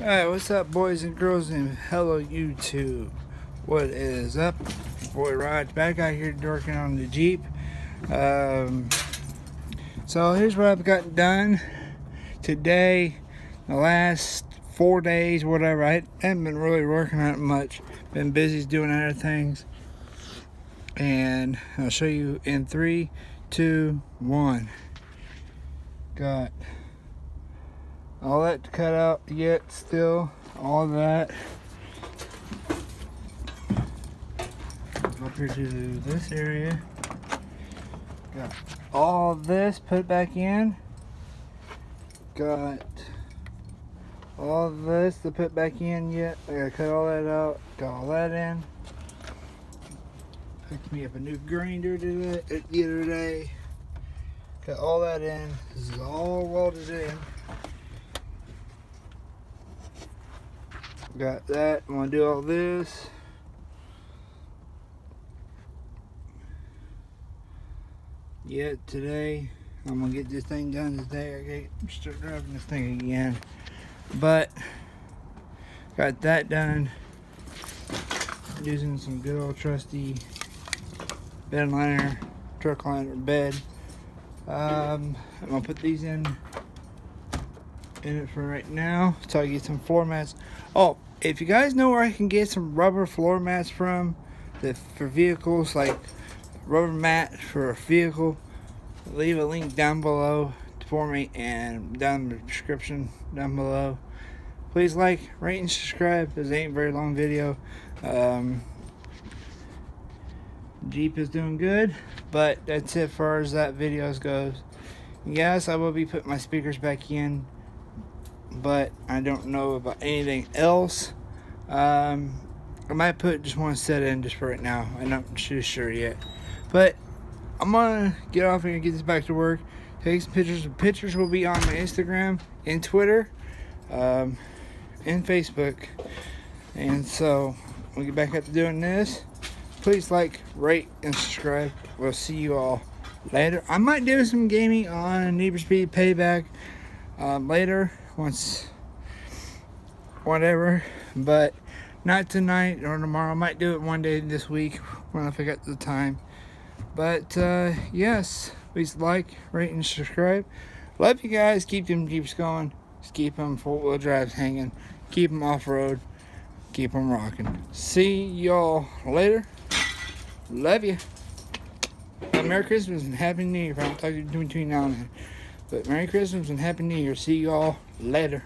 Alright, what's up boys and girls and hello YouTube. What is up? Boy Rod back out here working on the Jeep. Um, so here's what I've got done today, the last four days, whatever. I haven't been really working on it much. Been busy doing other things. And I'll show you in three, two, one. Got all that to cut out yet still all that. Up here to this area. Got all this put back in. Got all this to put back in yet. I gotta cut all that out got all that in. Picked me up a new grinder today, the other day. Got all that in. This is all welded in got that. I'm gonna do all this. Yeah, today I'm gonna get this thing done today. I gotta start driving this thing again. But got that done. Using some good old trusty bed liner, truck liner bed. Um, I'm gonna put these in in it for right now so I get some floor mats. Oh, if you guys know where I can get some rubber floor mats from the, for vehicles, like rubber mat for a vehicle, leave a link down below for me and down in the description down below. Please like, rate, and subscribe. This ain't a very long video. Um, Jeep is doing good, but that's it as far as that videos goes. Yes, I will be putting my speakers back in but I don't know about anything else. Um, I might put just one set in just for right now. I'm not too sure yet. But I'm gonna get off and get this back to work. Take some pictures. The pictures will be on my Instagram and Twitter um, and Facebook. And so we'll get back up to doing this. Please like, rate, and subscribe. We'll see you all later. I might do some gaming on Need Speed Payback um, later once whatever. But not tonight or tomorrow. I might do it one day this week when I got the time. But uh, yes please like rate and subscribe. Love you guys. Keep them jeeps going. Just keep them four-wheel drives hanging. Keep them off-road. Keep them rocking. See y'all later. Love you Merry Christmas and Happy New Year. I don't talk to you between now and then. But Merry Christmas and Happy New Year. See y'all later.